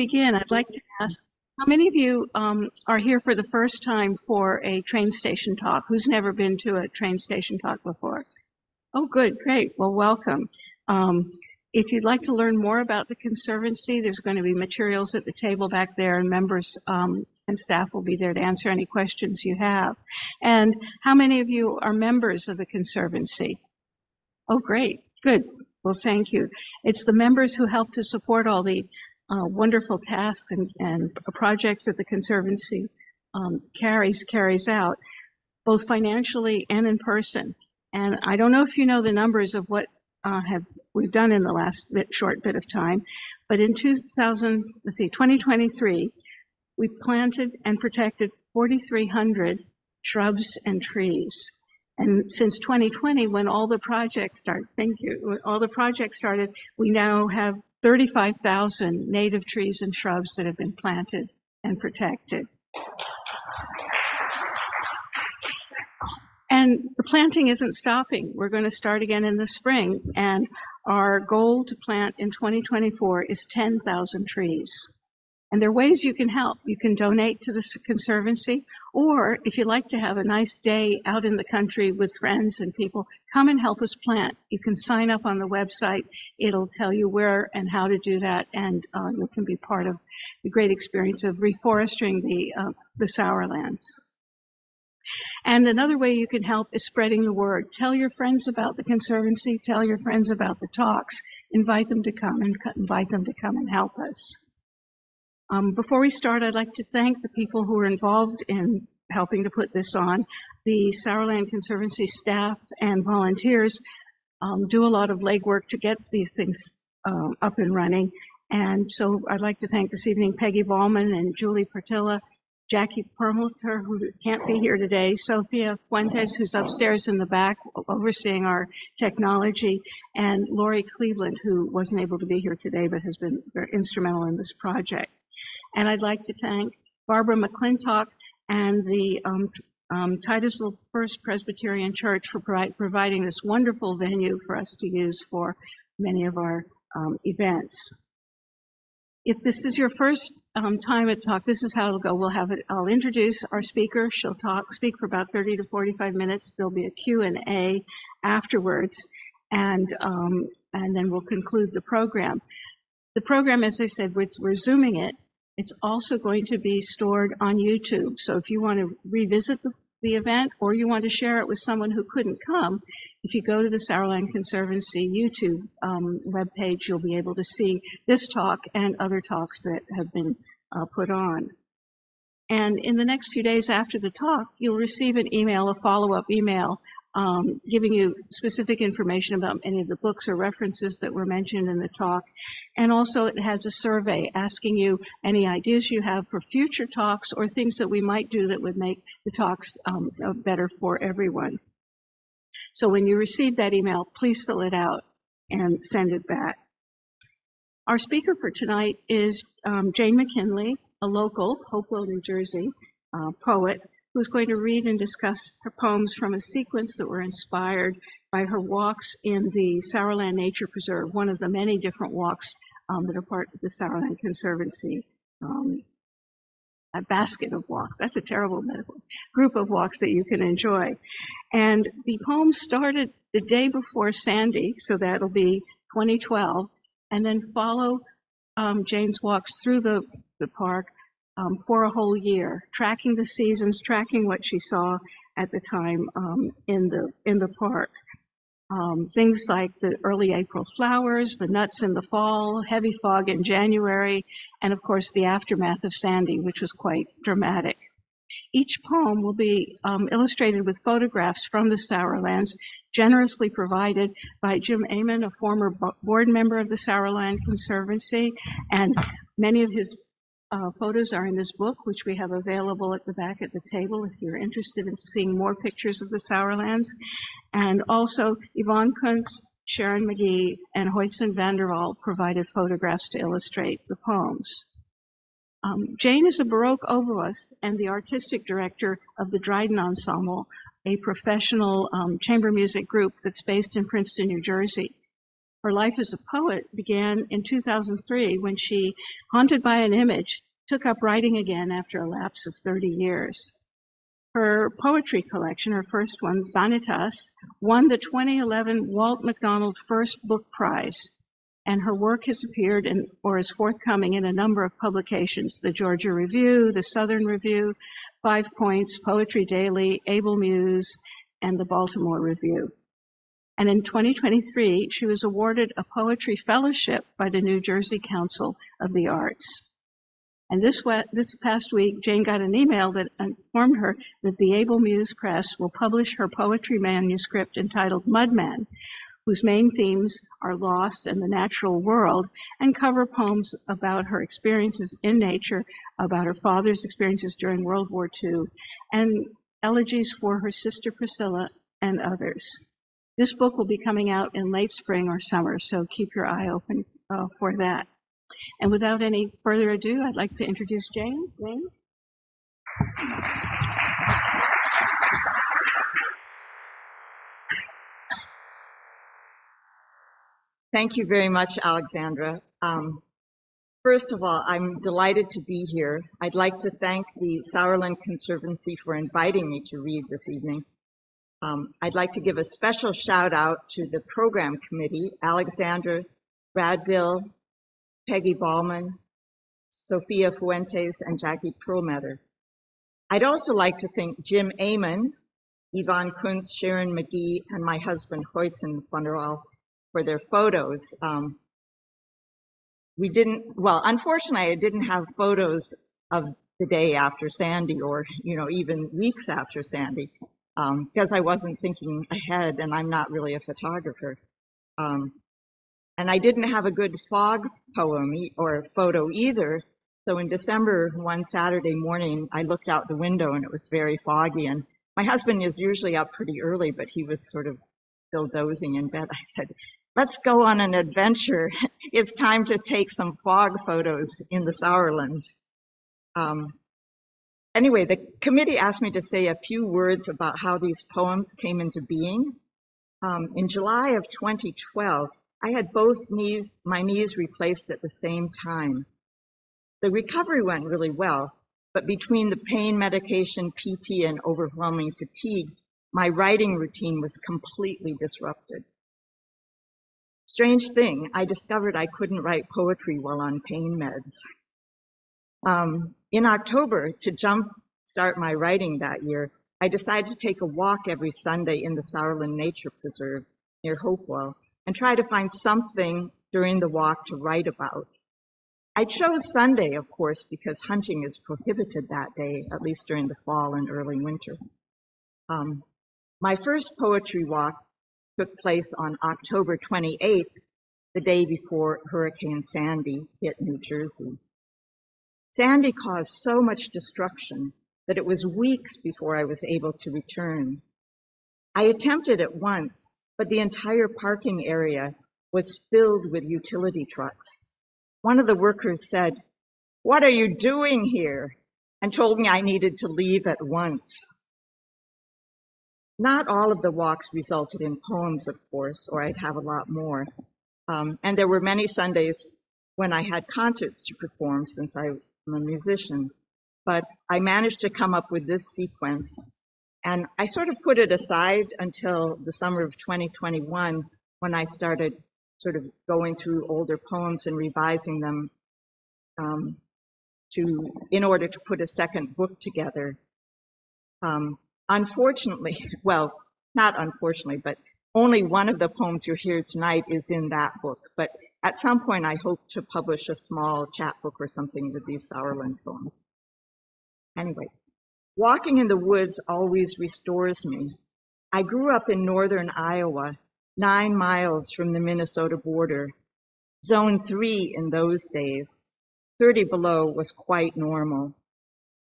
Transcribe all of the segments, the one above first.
begin, I'd like to ask how many of you um, are here for the first time for a train station talk? Who's never been to a train station talk before? Oh, good, great. Well, welcome. Um, if you'd like to learn more about the Conservancy, there's going to be materials at the table back there, and members um, and staff will be there to answer any questions you have. And how many of you are members of the Conservancy? Oh, great, good. Well, thank you. It's the members who help to support all the uh, wonderful tasks and, and, projects that the Conservancy um, carries carries out, both financially and in person. And I don't know if you know the numbers of what uh, have we've done in the last bit, short bit of time. But in 2000, let's see, 2023, we planted and protected 4,300 shrubs and trees. And since 2020, when all the projects started, thank you, all the projects started, we now have 35,000 native trees and shrubs that have been planted and protected. And the planting isn't stopping. We're going to start again in the spring. And our goal to plant in 2024 is 10,000 trees. And there are ways you can help. You can donate to the Conservancy, or if you like to have a nice day out in the country with friends and people, come and help us plant. You can sign up on the website. It'll tell you where and how to do that, and uh, you can be part of the great experience of reforesting the, uh, the Sourlands. And another way you can help is spreading the word. Tell your friends about the Conservancy, tell your friends about the talks, invite them to come and invite them to come and help us. Um, before we start, I'd like to thank the people who are involved in helping to put this on. The Sourland Conservancy staff and volunteers um, do a lot of legwork to get these things uh, up and running. And so I'd like to thank this evening Peggy Ballman and Julie Portilla, Jackie Perlmutter, who can't be here today, Sophia Fuentes, who's upstairs in the back overseeing our technology, and Lori Cleveland, who wasn't able to be here today but has been very instrumental in this project. And I'd like to thank Barbara McClintock and the um, um, Titusville First Presbyterian Church for providing this wonderful venue for us to use for many of our um, events. If this is your first um, time at talk, this is how it'll go. We'll have it. I'll introduce our speaker. She'll talk, speak for about 30 to 45 minutes. There'll be a Q and A afterwards, and um, and then we'll conclude the program. The program, as I said, we're, we're zooming it, it's also going to be stored on YouTube. So if you want to revisit the, the event or you want to share it with someone who couldn't come, if you go to the Sourland Conservancy YouTube um, webpage, you'll be able to see this talk and other talks that have been uh, put on. And in the next few days after the talk, you'll receive an email, a follow-up email um, giving you specific information about any of the books or references that were mentioned in the talk. And also it has a survey asking you any ideas you have for future talks or things that we might do that would make the talks um, uh, better for everyone. So when you receive that email, please fill it out and send it back. Our speaker for tonight is um, Jane McKinley, a local, Hopewell, New Jersey, uh, poet who's going to read and discuss her poems from a sequence that were inspired by her walks in the Sourland Nature Preserve, one of the many different walks um, that are part of the Sourland Conservancy. Um, a basket of walks. That's a terrible metaphor. Group of walks that you can enjoy. And the poem started the day before Sandy, so that'll be 2012, and then follow um, Jane's walks through the, the park um, for a whole year, tracking the seasons, tracking what she saw at the time um, in the in the park. Um, things like the early April flowers, the nuts in the fall, heavy fog in January, and of course the aftermath of Sandy, which was quite dramatic. Each poem will be um, illustrated with photographs from the Sourlands, generously provided by Jim Amon, a former board member of the Sourland Conservancy, and many of his uh, photos are in this book, which we have available at the back at the table if you're interested in seeing more pictures of the Sourlands. And also, Yvonne Kuntz, Sharon McGee, and Hoytson Vanderwall provided photographs to illustrate the poems. Um, Jane is a Baroque oboist and the artistic director of the Dryden Ensemble, a professional um, chamber music group that's based in Princeton, New Jersey. Her life as a poet began in 2003 when she, haunted by an image, took up writing again after a lapse of 30 years. Her poetry collection, her first one, Vanitas, won the 2011 Walt McDonald First Book Prize, and her work has appeared in or is forthcoming in a number of publications the Georgia Review, the Southern Review, Five Points, Poetry Daily, Able Muse, and the Baltimore Review. And in 2023, she was awarded a poetry fellowship by the New Jersey Council of the Arts. And this, this past week, Jane got an email that informed her that the Able Muse Press will publish her poetry manuscript entitled Mudman, whose main themes are loss and the natural world, and cover poems about her experiences in nature, about her father's experiences during World War II, and elegies for her sister Priscilla and others. This book will be coming out in late spring or summer, so keep your eye open uh, for that. And without any further ado, I'd like to introduce Jane. Jane? Thank you very much, Alexandra. Um, first of all, I'm delighted to be here. I'd like to thank the Sourland Conservancy for inviting me to read this evening. Um, I'd like to give a special shout out to the program committee, Alexandra Bradville, Peggy Ballman, Sophia Fuentes, and Jackie Perlmutter. I'd also like to thank Jim Amon, Yvonne Kuntz, Sharon McGee, and my husband, Hoytson Funderall, for their photos. Um, we didn't, well, unfortunately, I didn't have photos of the day after Sandy or, you know, even weeks after Sandy um, because I wasn't thinking ahead and I'm not really a photographer. Um, and I didn't have a good fog poem e or photo either. So in December, one Saturday morning, I looked out the window and it was very foggy. And my husband is usually up pretty early, but he was sort of still dozing in bed. I said, let's go on an adventure. It's time to take some fog photos in the Sourlands. Um, Anyway, the committee asked me to say a few words about how these poems came into being. Um, in July of 2012, I had both knees, my knees replaced at the same time. The recovery went really well, but between the pain medication, PT, and overwhelming fatigue, my writing routine was completely disrupted. Strange thing, I discovered I couldn't write poetry while on pain meds. Um, in October, to jump start my writing that year, I decided to take a walk every Sunday in the Sourland Nature Preserve near Hopewell and try to find something during the walk to write about. I chose Sunday, of course, because hunting is prohibited that day, at least during the fall and early winter. Um, my first poetry walk took place on October 28th, the day before Hurricane Sandy hit New Jersey. Sandy caused so much destruction that it was weeks before I was able to return. I attempted it once, but the entire parking area was filled with utility trucks. One of the workers said, What are you doing here? and told me I needed to leave at once. Not all of the walks resulted in poems, of course, or I'd have a lot more. Um, and there were many Sundays when I had concerts to perform since I I'm a musician, but I managed to come up with this sequence. And I sort of put it aside until the summer of 2021 when I started sort of going through older poems and revising them um, to in order to put a second book together. Um, unfortunately, well, not unfortunately, but only one of the poems you hear tonight is in that book. But at some point, I hope to publish a small chapbook or something with these Sourland poems. Anyway, walking in the woods always restores me. I grew up in northern Iowa, nine miles from the Minnesota border. Zone three in those days, 30 below was quite normal.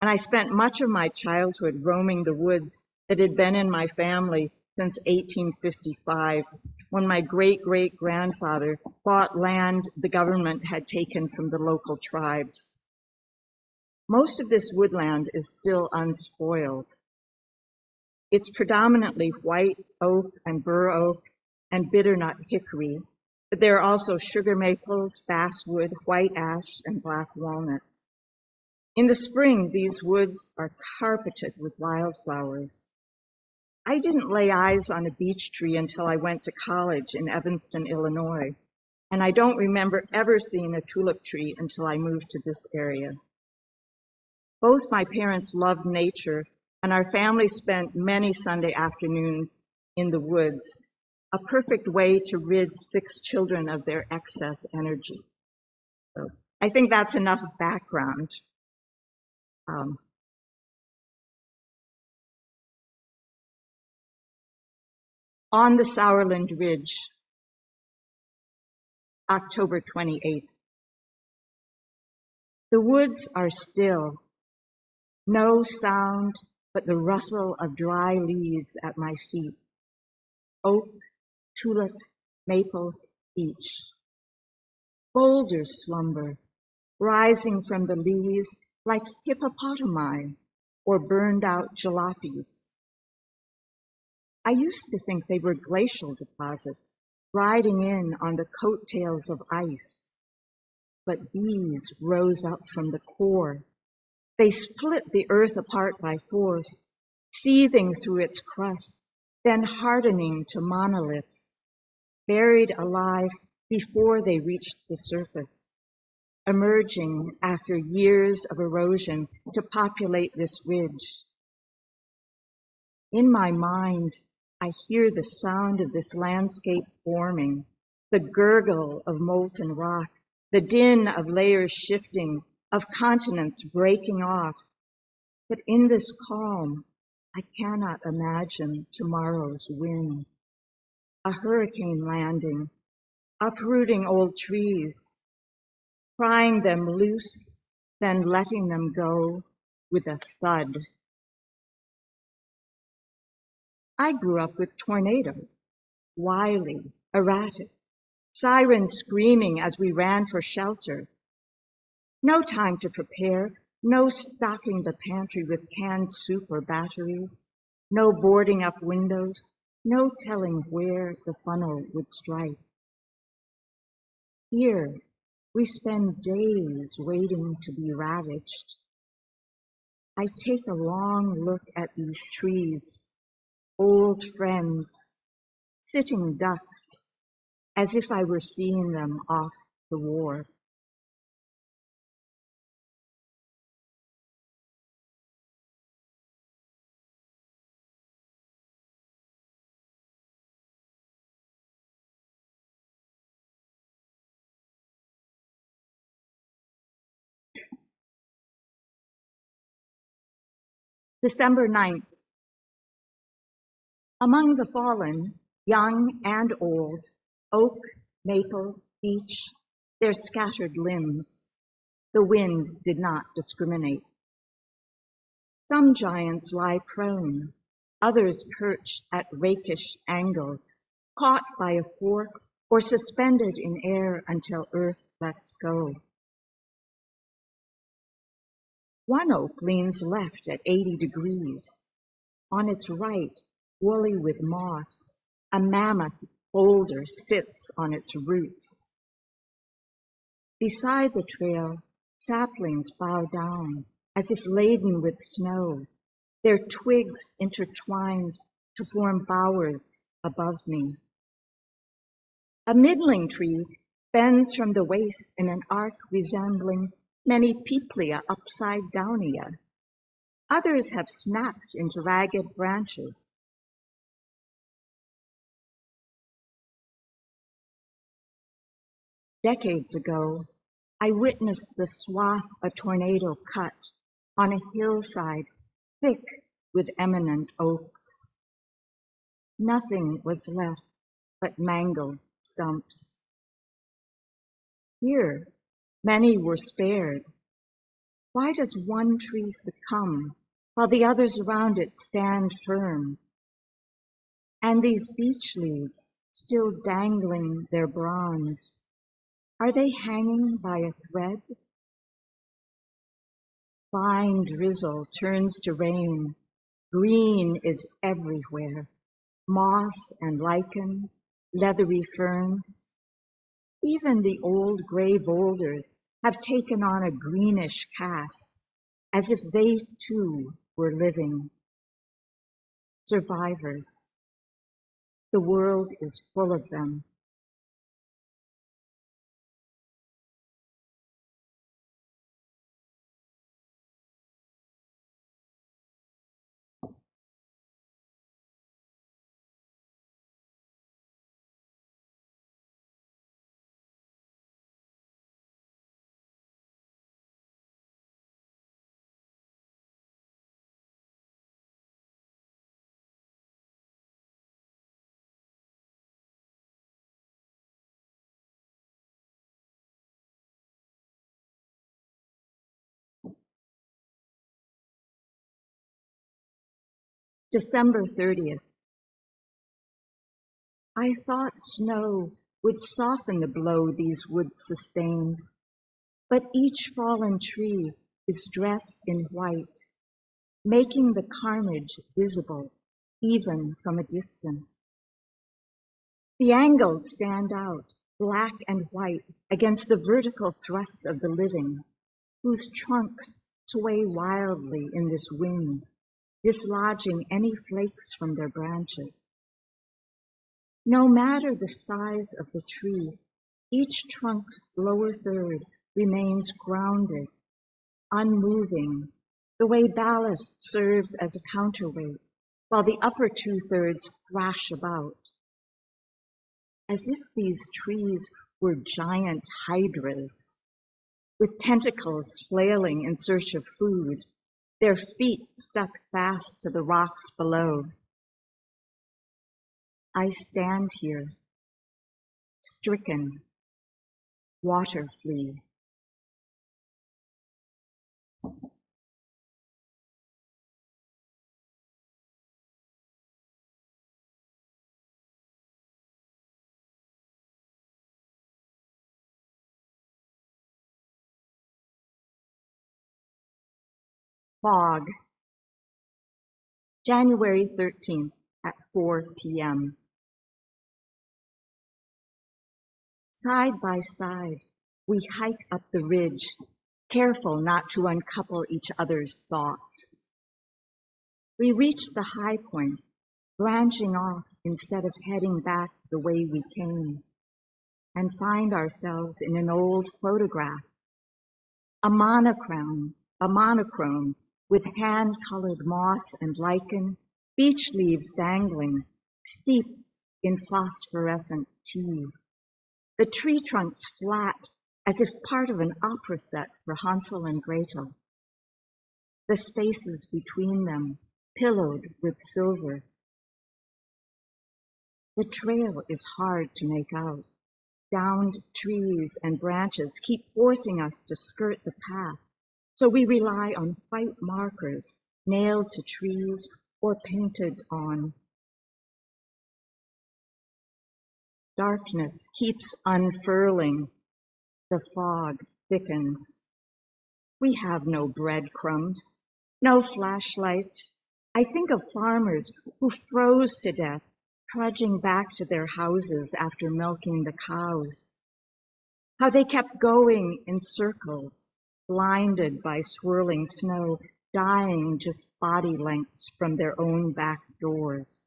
And I spent much of my childhood roaming the woods that had been in my family since 1855 when my great great grandfather bought land the government had taken from the local tribes. Most of this woodland is still unspoiled. It's predominantly white oak and bur oak and bitternut hickory, but there are also sugar maples, basswood, white ash, and black walnut. In the spring, these woods are carpeted with wildflowers. I didn't lay eyes on a beech tree until I went to college in Evanston, Illinois, and I don't remember ever seeing a tulip tree until I moved to this area. Both my parents loved nature, and our family spent many Sunday afternoons in the woods, a perfect way to rid six children of their excess energy. So I think that's enough background. Um, on the Sourland Ridge, October 28th. The woods are still, no sound but the rustle of dry leaves at my feet. Oak, tulip, maple, beech. Boulders slumber, rising from the leaves like hippopotami or burned out jalopies. I used to think they were glacial deposits, riding in on the coattails of ice. But these rose up from the core. They split the earth apart by force, seething through its crust, then hardening to monoliths, buried alive before they reached the surface emerging after years of erosion to populate this ridge. In my mind, I hear the sound of this landscape forming, the gurgle of molten rock, the din of layers shifting, of continents breaking off. But in this calm, I cannot imagine tomorrow's wind. A hurricane landing, uprooting old trees, prying them loose, then letting them go with a thud. I grew up with tornadoes, wily, erratic, sirens screaming as we ran for shelter. No time to prepare, no stocking the pantry with canned soup or batteries, no boarding up windows, no telling where the funnel would strike. Here, we spend days waiting to be ravaged. I take a long look at these trees, old friends, sitting ducks, as if I were seeing them off the war. December 9th. Among the fallen, young and old, oak, maple, beech, their scattered limbs, the wind did not discriminate. Some giants lie prone, others perch at rakish angles, caught by a fork or suspended in air until earth lets go. One oak leans left at 80 degrees. On its right, woolly with moss, a mammoth boulder sits on its roots. Beside the trail, saplings bow down as if laden with snow, their twigs intertwined to form bowers above me. A middling tree bends from the waist in an arc resembling many Piplia upside downia. Others have snapped into ragged branches. Decades ago, I witnessed the swath a tornado cut on a hillside thick with eminent oaks. Nothing was left but mangled stumps. Here, Many were spared. Why does one tree succumb while the others around it stand firm? And these beech leaves, still dangling their bronze, are they hanging by a thread? Fine drizzle turns to rain. Green is everywhere. Moss and lichen, leathery ferns. Even the old gray boulders have taken on a greenish cast, as if they too were living. Survivors. The world is full of them. December 30th. I thought snow would soften the blow these woods sustained, but each fallen tree is dressed in white, making the carnage visible even from a distance. The angles stand out, black and white, against the vertical thrust of the living, whose trunks sway wildly in this wind dislodging any flakes from their branches. No matter the size of the tree, each trunk's lower third remains grounded, unmoving, the way ballast serves as a counterweight, while the upper two thirds thrash about. As if these trees were giant hydras, with tentacles flailing in search of food, their feet stuck fast to the rocks below. I stand here, stricken, water flea. Fog. January 13th at 4 p.m. Side by side, we hike up the ridge, careful not to uncouple each other's thoughts. We reach the high point, branching off instead of heading back the way we came, and find ourselves in an old photograph, a monochrome, a monochrome with hand-colored moss and lichen, beech leaves dangling, steeped in phosphorescent tea. The tree trunks flat, as if part of an opera set for Hansel and Gretel. The spaces between them pillowed with silver. The trail is hard to make out. Downed trees and branches keep forcing us to skirt the path so we rely on white markers nailed to trees or painted on. Darkness keeps unfurling. The fog thickens. We have no breadcrumbs, no flashlights. I think of farmers who froze to death, trudging back to their houses after milking the cows. How they kept going in circles, blinded by swirling snow, dying just body lengths from their own back doors.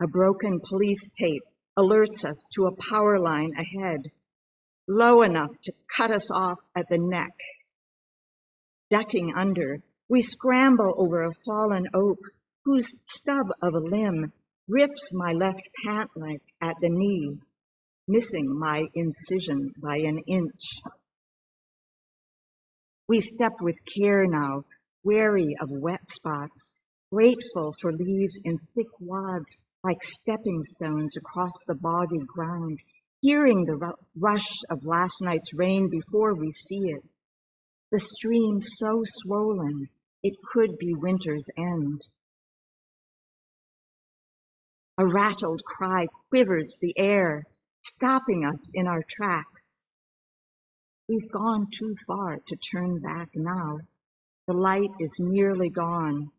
A broken police tape alerts us to a power line ahead, low enough to cut us off at the neck. Ducking under, we scramble over a fallen oak whose stub of a limb rips my left pant leg at the knee missing my incision by an inch. We step with care now, wary of wet spots, grateful for leaves in thick wads like stepping stones across the boggy ground, hearing the rush of last night's rain before we see it. The stream so swollen, it could be winter's end. A rattled cry quivers the air, stopping us in our tracks. We've gone too far to turn back now. The light is nearly gone.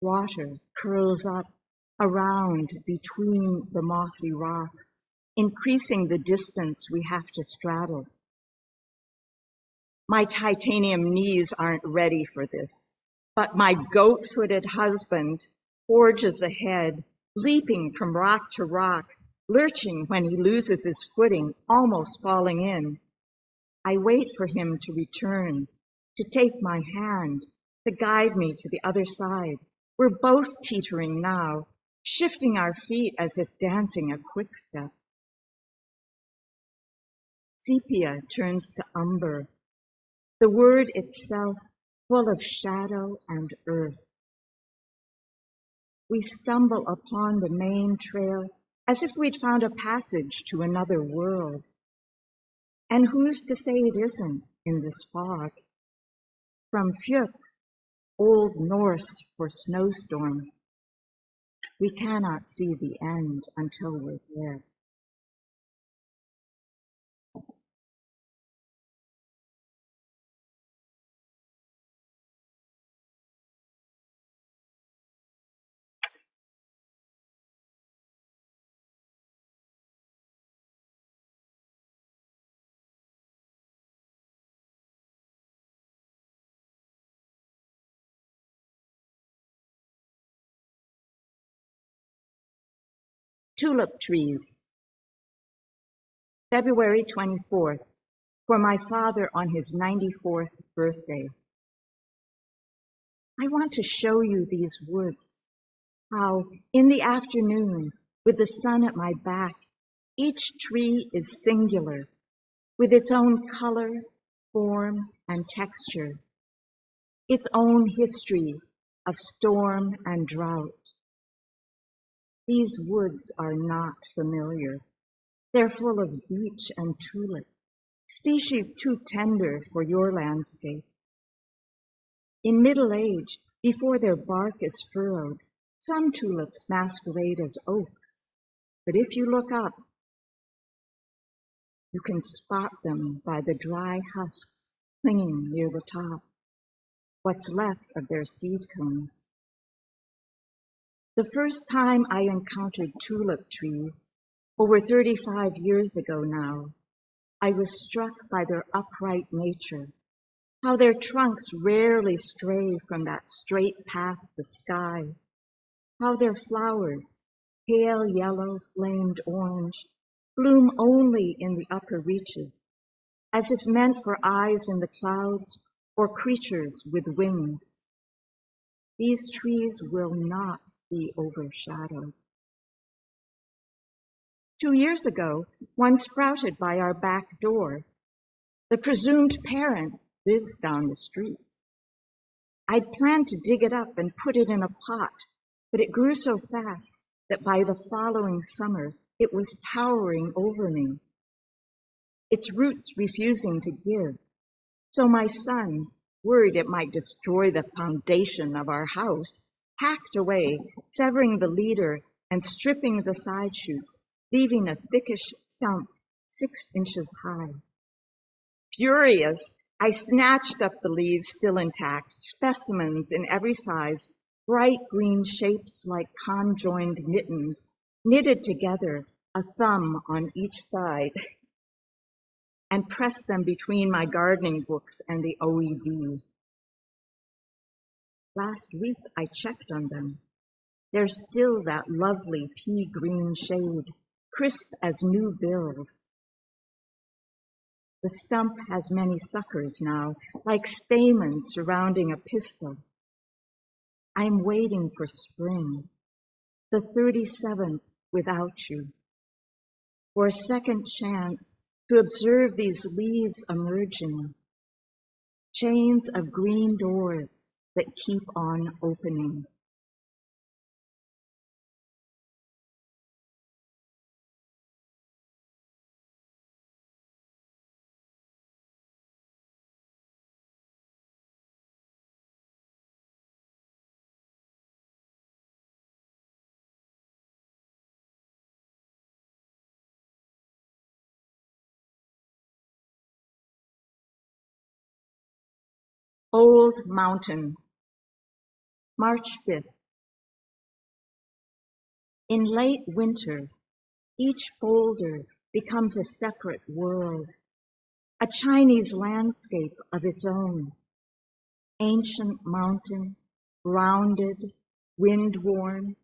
Water curls up around between the mossy rocks, increasing the distance we have to straddle. My titanium knees aren't ready for this, but my goat-footed husband forges ahead, leaping from rock to rock, lurching when he loses his footing, almost falling in. I wait for him to return, to take my hand, to guide me to the other side. We're both teetering now, shifting our feet as if dancing a quick step. Sepia turns to umber, the word itself full of shadow and earth. We stumble upon the main trail as if we'd found a passage to another world. And who's to say it isn't in this fog? From Fjuk, Old Norse for snowstorm, we cannot see the end until we're there. Tulip trees. February 24th, for my father on his 94th birthday. I want to show you these woods, how in the afternoon, with the sun at my back, each tree is singular, with its own color, form, and texture, its own history of storm and drought. These woods are not familiar. They're full of beech and tulip, species too tender for your landscape. In middle age, before their bark is furrowed, some tulips masquerade as oaks, but if you look up, you can spot them by the dry husks clinging near the top, what's left of their seed cones. The first time I encountered tulip trees, over 35 years ago now, I was struck by their upright nature, how their trunks rarely stray from that straight path to the sky, how their flowers, pale yellow, flamed orange, bloom only in the upper reaches, as if meant for eyes in the clouds or creatures with wings. These trees will not be overshadowed. Two years ago, one sprouted by our back door. The presumed parent lives down the street. I'd planned to dig it up and put it in a pot, but it grew so fast that by the following summer, it was towering over me. Its roots refusing to give. So my son, worried it might destroy the foundation of our house, hacked away, severing the leader and stripping the side shoots, leaving a thickish stump six inches high. Furious, I snatched up the leaves still intact, specimens in every size, bright green shapes like conjoined mittens, knitted together, a thumb on each side, and pressed them between my gardening books and the OED. Last week I checked on them. There's still that lovely pea green shade, crisp as new bills. The stump has many suckers now, like stamens surrounding a pistil. I'm waiting for spring, the 37th without you, for a second chance to observe these leaves emerging, chains of green doors that keep on opening. Old Mountain March 5th. In late winter, each boulder becomes a separate world, a Chinese landscape of its own. Ancient mountain, rounded, wind-worn,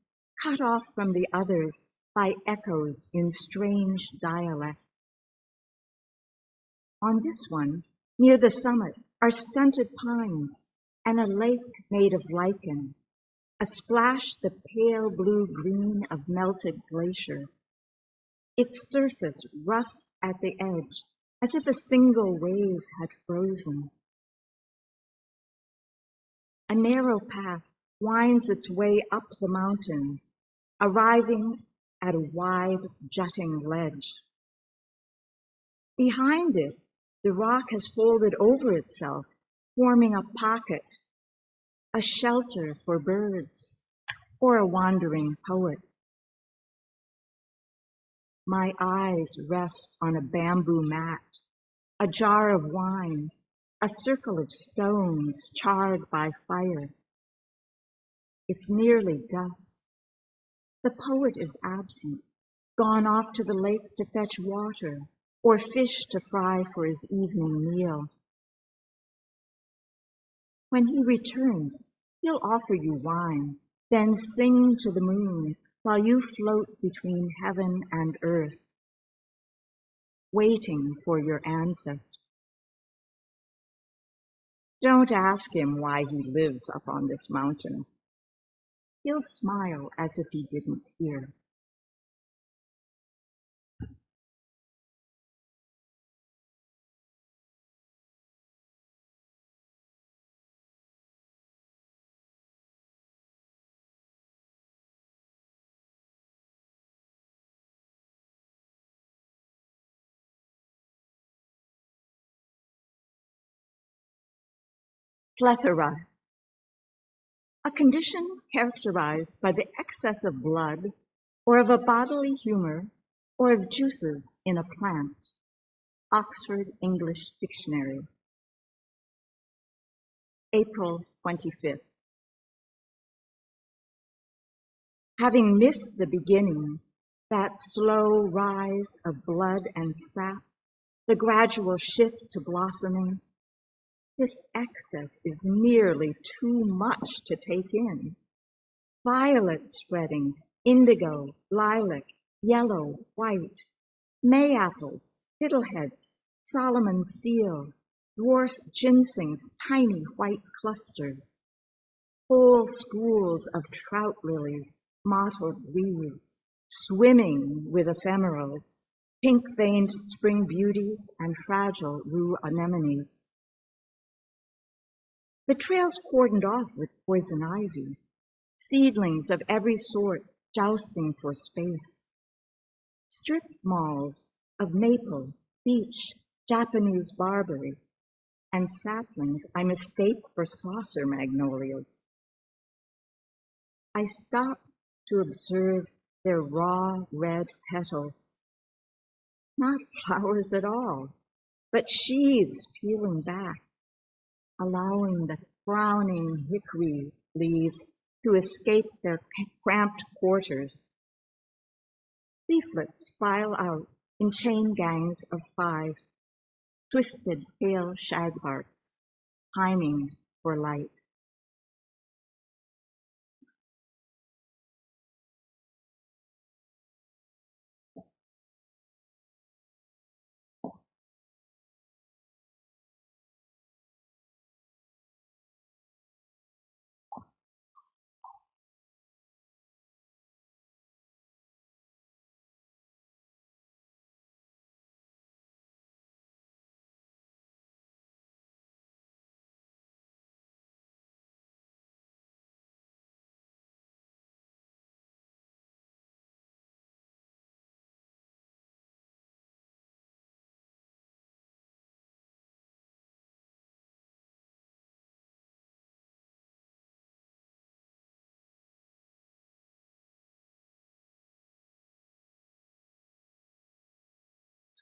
cut off from the others by echoes in strange dialect. On this one, near the summit, are stunted pines and a lake made of lichen, a splash the pale blue-green of melted glacier. Its surface rough at the edge, as if a single wave had frozen. A narrow path winds its way up the mountain, arriving at a wide jutting ledge. Behind it, the rock has folded over itself, forming a pocket, a shelter for birds, or a wandering poet. My eyes rest on a bamboo mat, a jar of wine, a circle of stones charred by fire. It's nearly dusk. The poet is absent, gone off to the lake to fetch water or fish to fry for his evening meal. When he returns, he'll offer you wine, then sing to the moon while you float between heaven and earth, waiting for your ancestor. Don't ask him why he lives up on this mountain. He'll smile as if he didn't hear. Plethora. A condition characterized by the excess of blood, or of a bodily humor, or of juices in a plant. Oxford English Dictionary. April 25th. Having missed the beginning, that slow rise of blood and sap, the gradual shift to blossoming, this excess is nearly too much to take in. Violet spreading, indigo, lilac, yellow, white, May apples, fiddleheads, Solomon's seal, dwarf ginseng's tiny white clusters, whole schools of trout lilies, mottled leaves, swimming with ephemerals, pink-veined spring beauties and fragile rue anemones. The trail's cordoned off with poison ivy, seedlings of every sort jousting for space. Strip malls of maple, beech, Japanese barberry, and saplings I mistake for saucer magnolias. I stop to observe their raw red petals. Not flowers at all, but sheaths peeling back allowing the frowning hickory leaves to escape their cramped quarters. Leaflets file out in chain gangs of five, twisted pale shagbarks, pining for light.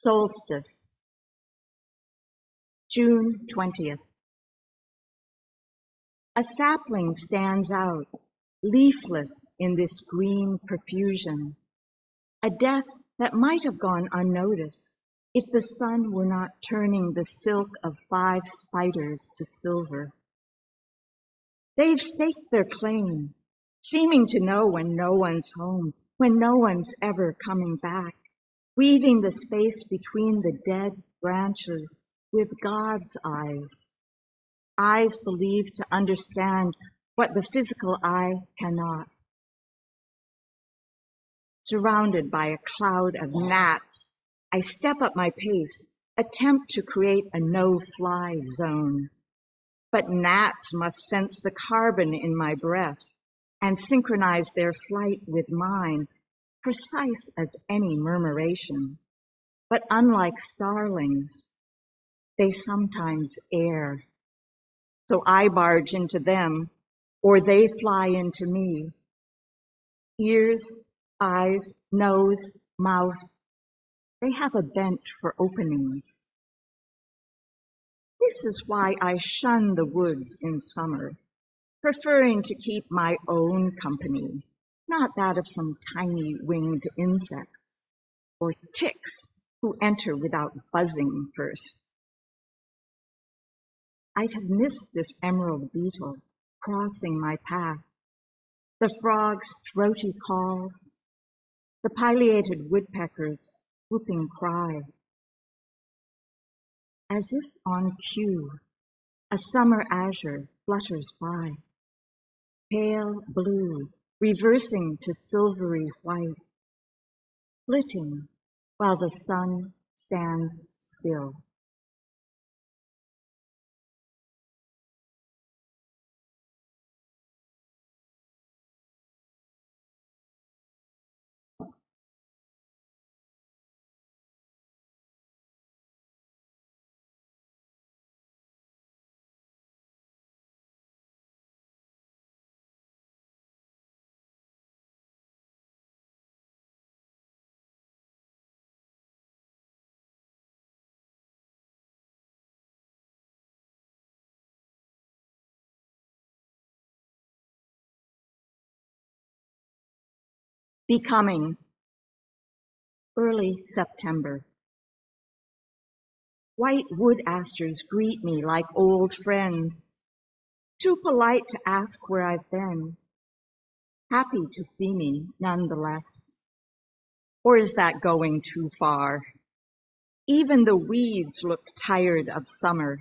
Solstice, June 20th. A sapling stands out, leafless in this green profusion, a death that might have gone unnoticed if the sun were not turning the silk of five spiders to silver. They've staked their claim, seeming to know when no one's home, when no one's ever coming back, weaving the space between the dead branches with God's eyes, eyes believed to understand what the physical eye cannot. Surrounded by a cloud of gnats, I step up my pace, attempt to create a no-fly zone. But gnats must sense the carbon in my breath and synchronize their flight with mine, precise as any murmuration. But unlike starlings, they sometimes err. So I barge into them, or they fly into me. Ears, eyes, nose, mouth, they have a bent for openings. This is why I shun the woods in summer, preferring to keep my own company, not that of some tiny winged insects or ticks who enter without buzzing first. I'd have missed this emerald beetle crossing my path, the frog's throaty calls, the pileated woodpecker's whooping cry. As if on cue, a summer azure flutters by, pale blue reversing to silvery white, flitting while the sun stands still. Becoming. Early September. White wood asters greet me like old friends, too polite to ask where I've been, happy to see me nonetheless. Or is that going too far? Even the weeds look tired of summer,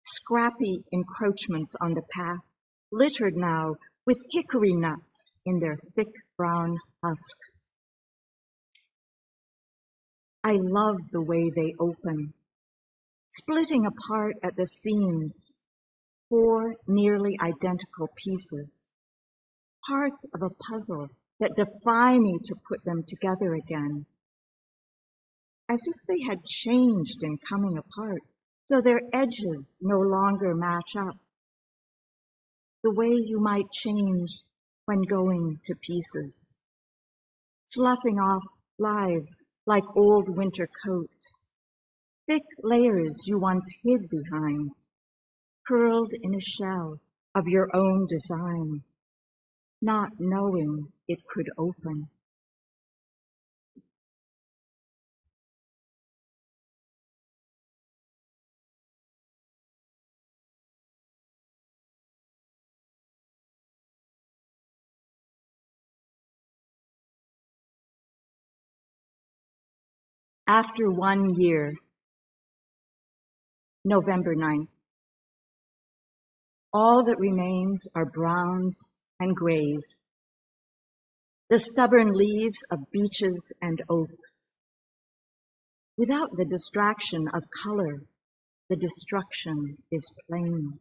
scrappy encroachments on the path, littered now with hickory nuts in their thick brown husks. I love the way they open, splitting apart at the seams, four nearly identical pieces, parts of a puzzle that defy me to put them together again, as if they had changed in coming apart, so their edges no longer match up. The way you might change when going to pieces sloughing off lives like old winter coats, thick layers you once hid behind, curled in a shell of your own design, not knowing it could open. After one year, November 9th, all that remains are browns and grays, the stubborn leaves of beeches and oaks. Without the distraction of color, the destruction is plain.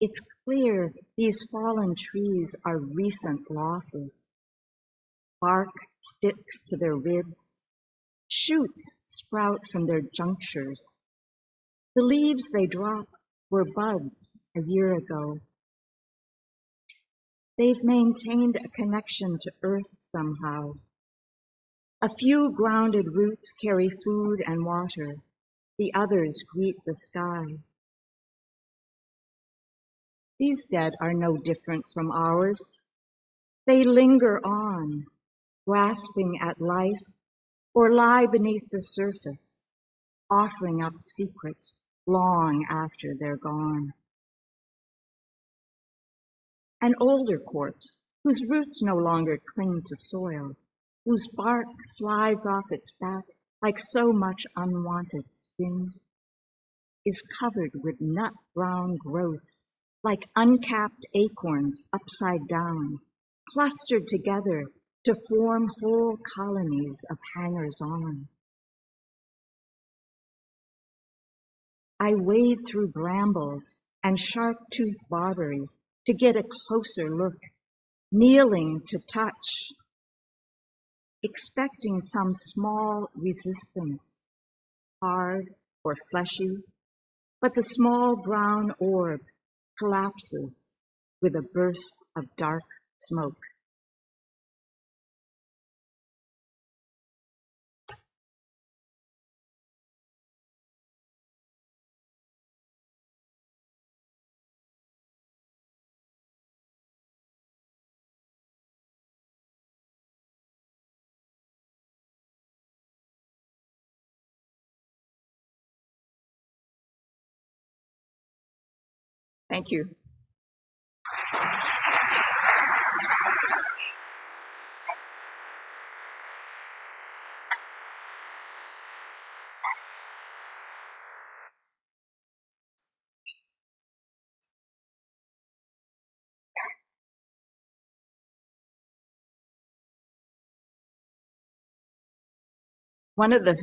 It's clear these fallen trees are recent losses. Bark sticks to their ribs, Shoots sprout from their junctures. The leaves they drop were buds a year ago. They've maintained a connection to earth somehow. A few grounded roots carry food and water. The others greet the sky. These dead are no different from ours. They linger on, grasping at life, or lie beneath the surface, offering up secrets long after they're gone. An older corpse, whose roots no longer cling to soil, whose bark slides off its back like so much unwanted skin, is covered with nut brown growths like uncapped acorns upside down, clustered together to form whole colonies of hangers on. I wade through brambles and sharp-toothed barberry to get a closer look, kneeling to touch, expecting some small resistance, hard or fleshy, but the small brown orb collapses with a burst of dark smoke. Thank you. One of the